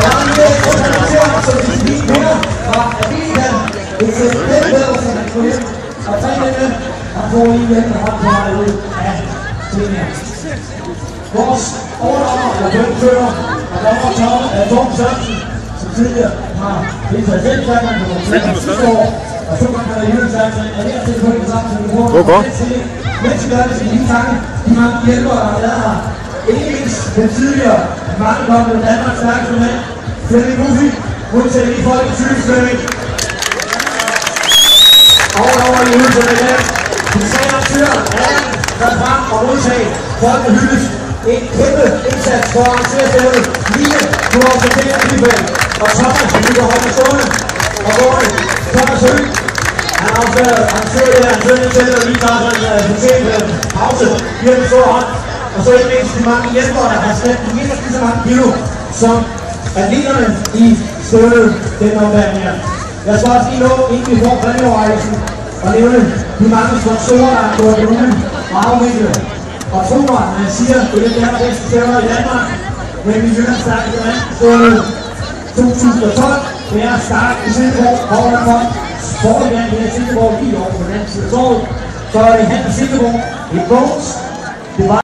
Der var en lille præsentation, her disciplin vinder fra Amerika. Det er lidt bedre, som han kunne hjem. Og tre denne har fået en hjem og hånd på vej ud af senior. Vores overdommer er bønfører og dommer Tom er Tom Sørensen, som tidligere har deltaget selv i Danmark på nogle sidste år, og to gange været i Jyllandsværelsen, og her til på det samme, som vi bruger mens vi gør det, skal vi lige takke de mange hjælpere, der har været her. Ikke mindst den tidligere mangekommende Danmarks stærkeste mand, Flemming Muffi, modtaget i folk Folketingets Flemming. over i huset i dag. De sagde aktør, Allan, der frem og modtaget folk og hyldes. En kæmpe indsats for at arrangere stævnet. Line, du har også til at Lillebæk. Og Thomas, du kan holde stående og gående. Thomas Høgh, han har også været arrangør der, han sidder til og lige tager sådan en fortjent øh, pause. Giver en stor hånd. Og så ikke mindst de mange hjælpere, der har slæbt mindst lige så mange kilo, som atleterne i stævnet den omgang her. Jeg skal også lige nå, inden vi får præmieoverrækkelsen, og nævne de mange sponsorer, der har gået ud og afviklet. Og tro mig, når jeg siger, det er det der bedste stævner i Danmark, men vi vil have startet med stævnet 2012. Det er start i Silkeborg, hvor der kom sportevand i Silkeborg lige over på den anden side af torvet. Så er det Hans Silkeborg i Bones. Det var